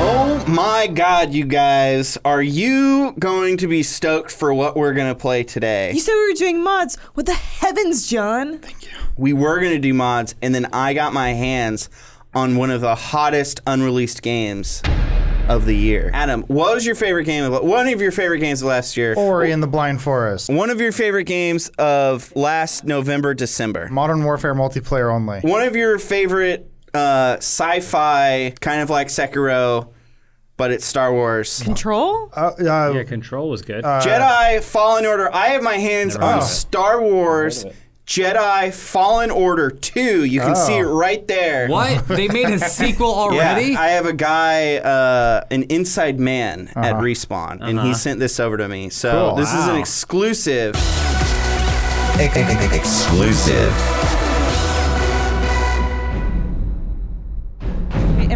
Oh my god, you guys. Are you going to be stoked for what we're going to play today? You said we were doing mods. What the heavens, John? Thank you. We were going to do mods, and then I got my hands on one of the hottest unreleased games of the year. Adam, what was your favorite game of one of your favorite games of last year? Ori and the Blind Forest. One of your favorite games of last November, December. Modern Warfare multiplayer only. One of your favorite uh, sci-fi, kind of like Sekiro, but it's Star Wars. Control? Uh, uh, Yeah, Control was good. Jedi Fallen Order. I have my hands Never on heard of it. Star Wars Jedi Fallen Order 2. You can see it right there. what? They made a sequel already? Yeah, I have a guy, uh, an inside man at Uh-huh. Respawn, and Uh-huh. he sent this over to me. So Cool. this is an Wow. exclusive. Exclusive.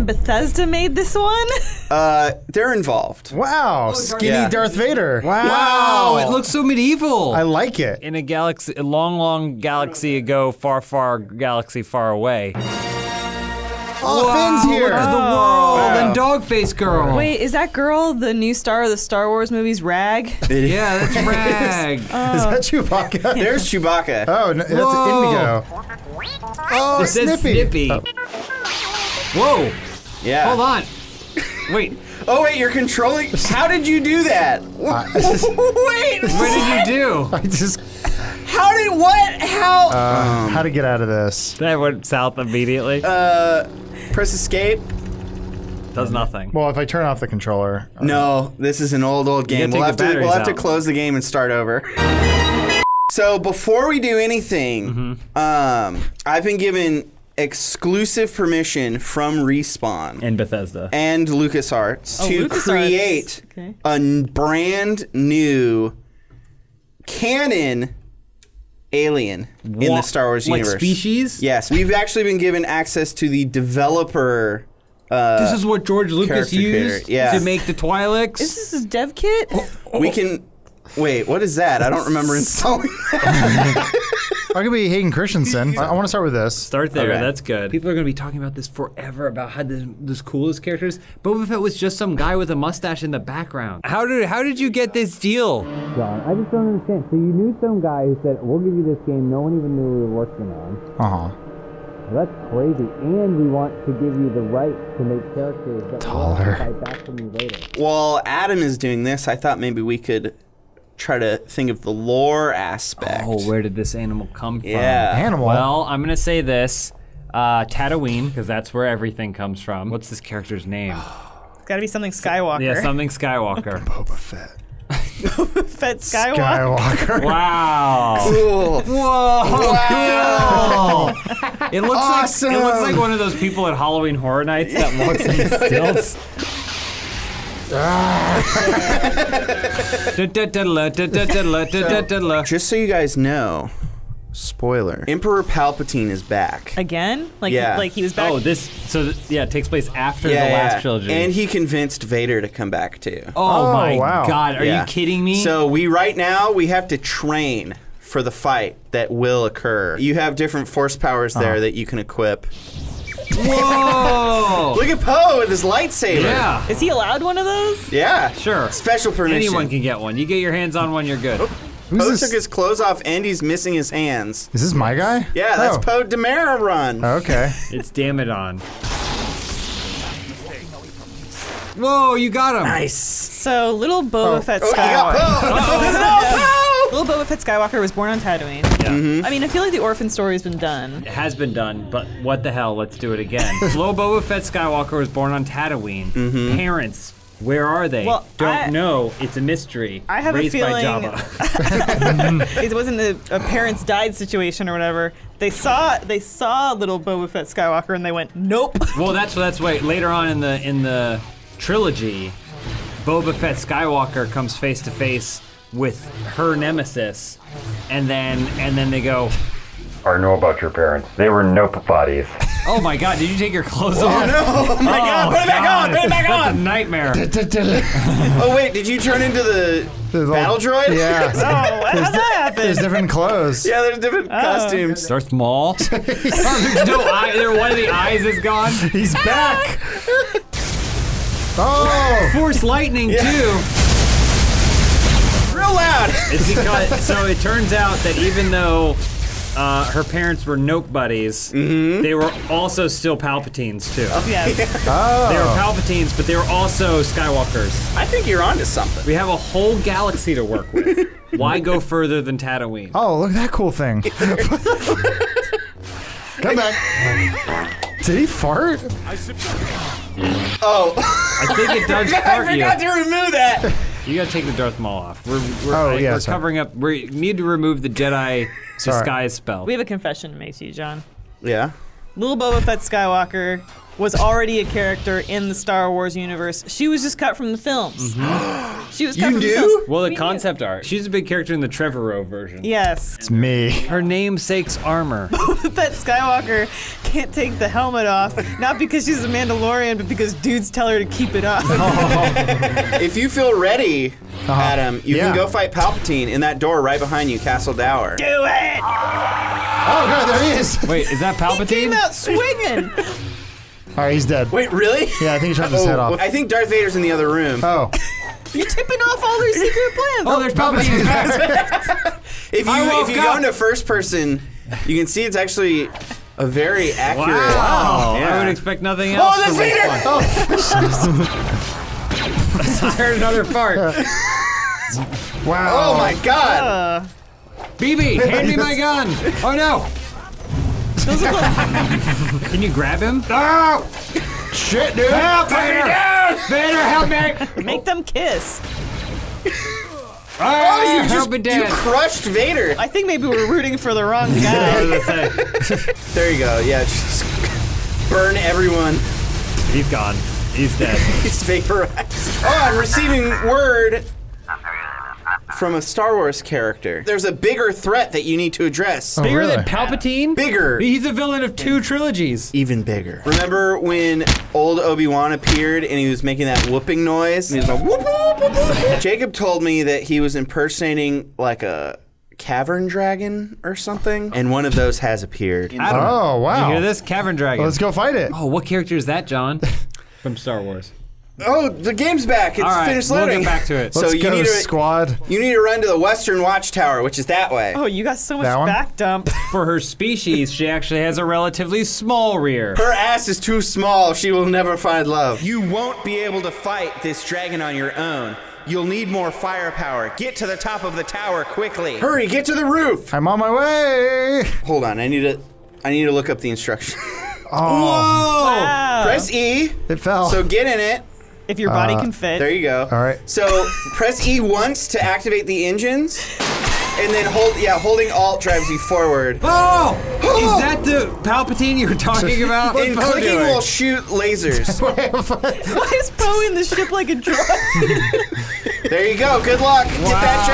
And Bethesda made this one? Uh, they're involved. wow, skinny Yeah. Darth Vader. Wow. wow, it looks so medieval. I like it. in a galaxy, a long, long galaxy ago, far, far galaxy far away. Oh, Finn's Look here. at the world and Dogface Girl. Wait, is that girl the new star of the Star Wars movies, Rag? Yeah, that's Rag. Is that Chewbacca? There's Chewbacca. Oh, no, that's Whoa. Indigo. Oh, it says Snippy. Snippy. Whoa, yeah. hold on. Wait, Oh wait, you're controlling. How did you do that? wait. what did you do? I just How did what? How? uh, how to get out of this. That went south immediately. Uh, press escape. Does nothing. Well, if I turn off the controller, No, this is an old, old game. We'll have to we'll batteries have to close the game and start over. So before we do anything, Mm-hmm. um, I've been given exclusive permission from Respawn And Bethesda. and LucasArts Oh, to LucasArts. create Okay. a n- brand new canon alien in the Star Wars like universe. species? Yes, we've actually been given access to the developer. Uh, This is what George Lucas used yeah. to make the Twi'leks. Is this his dev kit? we can. Wait, what is that? I don't remember installing that. I could be Hayden Christensen. I, I want to start with this. Start there. Okay. That's good. People are going to be talking about this forever about how this, this coolest characters. Boba Fett was just some guy with a mustache in the background. How did how did you get this deal? John, I just don't understand. So you knew some guy who said, "We'll give you this game." No one even knew we were working on. Uh huh. Well, that's crazy. And we want to give you the right to make characters that Taller. will fight back from you later. While Adam is doing this, I thought maybe we could try to think of the lore aspect. Oh, where did this animal come from? Yeah. Animal. Well, I'm gonna say this. Uh, Tatooine, because that's where everything comes from. What's this character's name? It's gotta be something Skywalker. yeah, something Skywalker. Boba Fett. Fett Skywalker. Skywalker. wow. Cool. Whoa! Cool. It looks Awesome. like it looks like one of those people at Halloween Horror Nights that walks in stilts. Da-da-da-la, ah. Just so you guys know, spoiler: Emperor Palpatine is back. Again? Like, Yeah. like he was back. Oh, this so th- yeah, it takes place after yeah, the last yeah. trilogy. and he convinced Vader to come back too. oh, Oh, my wow. god, are Yeah. you kidding me? So we right now we have to train for the fight that will occur. You have different force powers there uh-huh. that you can equip. Whoa! Look at Poe with his lightsaber. yeah, Is he allowed one of those? Yeah. sure. Special permission. Anyone can get one. You get your hands on one, you're good. Who's Poe this? took his clothes off and he's missing his hands. Is this my guy? Yeah, that's oh. Poe Dameron run. Oh, okay. It's damn it on. Whoa, you got him. Nice. So, little Boba oh. Fett oh, style. Oh, you got Skywalker. Poe. Little Boba Fett Skywalker was born on Tatooine. Yeah. Mm-hmm. I mean, I feel like the orphan story's been done. It has been done, but what the hell? Let's do it again. Little Boba Fett Skywalker was born on Tatooine. Mm-hmm. Parents, where are they? Well, Don't I- know. It's a mystery. I have a Raised feeling- by Jabba. It wasn't a, a parents died situation or whatever. They saw they saw little Boba Fett Skywalker and they went, nope. well, that's that's why later on in the in the trilogy, Boba Fett Skywalker comes face to face with her nemesis, and then and then they go, I know about your parents. They were nope bodies. Oh my god, did you take your clothes off? Oh, oh my god, oh, put it back on, put it back That's a on. nightmare. Oh wait, did you turn into the There's all- battle droid? Yeah. Oh, how'd that happen? There's different clothes. Yeah, there's different oh. costumes. Darth Maul. oh, there's no eye. There, one of the eyes is gone. He's back. Oh, Force lightning too. Real loud. It's because so it turns out that even though uh, her parents were Noke buddies, they were also still Palpatines too. Oh yes. They were oh. Palpatines, but they were also Skywalkers. I think you're onto something. We have a whole galaxy to work with. Why go further than Tatooine? Oh, look at that cool thing. Come back. Did he fart? Oh, I think it does I fart you. forgot to remove that. You gotta take the Darth Maul off. We're, we're, Oh, I- yeah, we're sorry. covering up. We need to remove the Jedi Sorry. disguise spell. We have a confession to make to you, John. Yeah. Little Boba Fett Skywalker was already a character in the Star Wars universe. She was just cut from the films. Mm-hmm. she was cut You from knew? the films. well, We the knew. concept art. She's a big character in the Trevorrow version. Yes. It's me. Her namesake's armor. that Skywalker can't take the helmet off, not because she's a Mandalorian, but because dudes tell her to keep it up. Oh. If you feel ready, uh-huh. Adam, you Yeah. can go fight Palpatine in that door right behind you, Castle Dour. Do it! Oh god, there he is. Wait, is that Palpatine? He came Palpatine? out swinging. All right, he's dead. Wait, really? Yeah, I think he chopped his Oh, head off. I think Darth Vader's in the other room. Oh, You're tipping off all their secret plans. Oh, there's Palpatine's back. if you if you go into first person, you can see it's actually a very accurate. Wow. Yeah. I would expect nothing else. Oh, that's from this Vader! one. I heard another fart. wow. Oh my God! Uh, BB, hand me my gun. Oh no. those look like, Can you grab him? Oh! Shit, dude. Help, Vader! Vader, help me! make them kiss. Oh, oh you help just me, you crushed Vader. I think maybe we're rooting for the wrong guy. was gonna say, There you go. Yeah, just burn everyone. he's gone. He's dead. He's vaporized. Oh, I'm receiving word from a Star Wars character. There's a bigger threat that you need to address. Oh, Bigger really? than Palpatine? Bigger. He's a villain of two trilogies. Even bigger. Remember when old Obi Wan appeared and he was making that whooping noise? And he was going, whoop, whoop, whoop, whoop. Jacob told me that he was impersonating like a cavern dragon or something, and one of those has appeared. Adam, Oh, wow. Did you hear this? Cavern Dragon. Let's go fight it. Oh, what character is that, John? From Star Wars. Oh, the game's back. It's All right, finished we'll loading. get back to it. So Let's you go, need to squad. you need to run to the Western Watchtower, which is that way. Oh, you got so much back dump. For her species, she actually has a relatively small rear. Her ass is too small. She will never find love. You won't be able to fight this dragon on your own. You'll need more firepower. Get to the top of the tower quickly. Hurry, get to the roof. I'm on my way. Hold on, I need to I need to look up the instructions. Oh, Wow. press E. it fell. So get in it. If your body Uh, can fit. There you go. All right. So press E once to activate the engines. And then hold yeah, holding Alt drives you forward. Oh! Is that the Palpatine you were talking about? And Poe clicking doing? will shoot lasers. Why is Poe in the ship like a drug? there you go. Good luck. Get that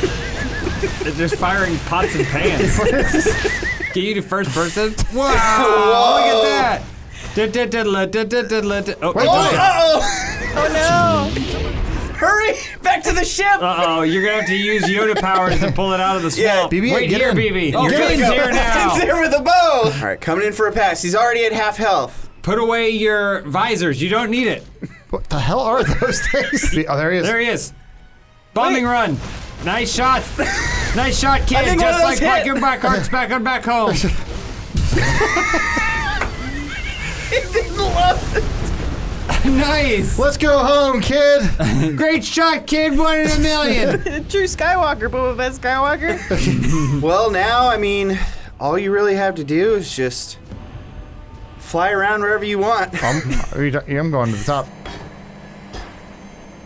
dragon. They're just firing pots and pans. Can you do first person? Wow! Look at that! Oh, Wait, Oh, uh-oh. oh no! Hurry! Back to the ship! Uh-oh, you're gonna have to use Yoda powers to pull it out of the swamp. Yeah. BB-8, Wait get here, in. BB. Oh, You're get in. Finn's here Finn's now. there with a bow! Alright, coming in for a pass. He's already at half health. Put away your visors. You don't need it. what the hell are those things? Oh, there he is. There he is. Bombing run. Nice shot. Nice shot, kid. think one Just of like those back hit. and back hearts back on back home. nice. Let's go home, kid. Great shot, kid. One in a million. True Skywalker, Boba Fett Skywalker. Well, now, I mean, all you really have to do is just fly around wherever you want. I'm, are you done? Yeah, I'm going to the top.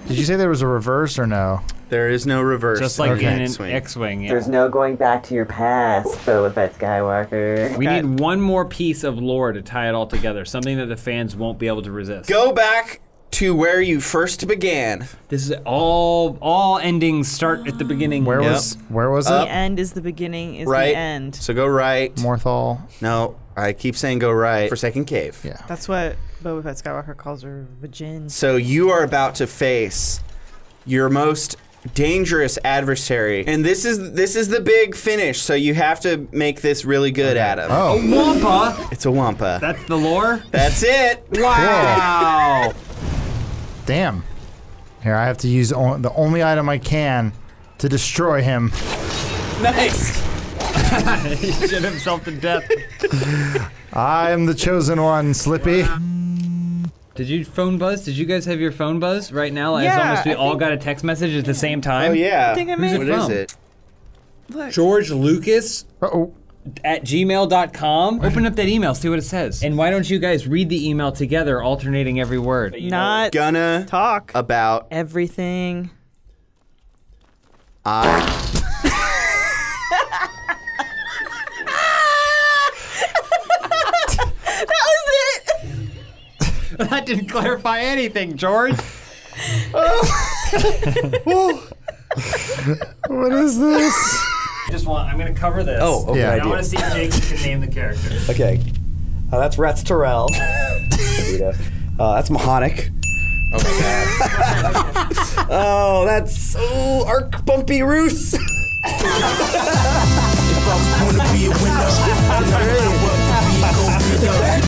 Did you say there was a reverse or no? There is no reverse. Just like Okay. in an Swing. X-wing. yeah. There's no going back to your past, Boba Fett Skywalker. We need one more piece of lore to tie it all together. Something that the fans won't be able to resist. Go back to where you first began. This is all all endings start at the beginning. Where Yep. was where was The it? end is the beginning, is Right. the end. So go right. Morthal. No, I keep saying go right for second cave. Yeah. That's what Boba Fett Skywalker calls her vagin. So you are about to face your most dangerous adversary, and this is this is the big finish. So you have to make this really good, Adam. Oh. A Wampa. It's a wampa. That's the lore. That's it. Wow. Damn. Here, I have to use o- the only item I can to destroy him. Nice. he shit himself to death. I am the chosen one, Slippy. Did you phone buzz? Did you guys have your phone buzz right now? As Yeah, almost we I all think- got a text message at the same oh, time. Oh yeah. I think I Who's made it What from? is it? Look. George Lucas Uh-oh. at gmail.com. Open up that email, see what it says. And why don't you guys read the email together, alternating every word? Not Gonna talk. about Everything. I. That was it! that didn't clarify anything, George. What is this? just want. I'm gonna cover this. Oh, okay. Yeah. I idea. want to see if Jake can name the character. Okay. Uh, that's Rex Terrell. uh, that's Mahonic. Oh my god. Oh, that's oh, Arc Bumpy Roos.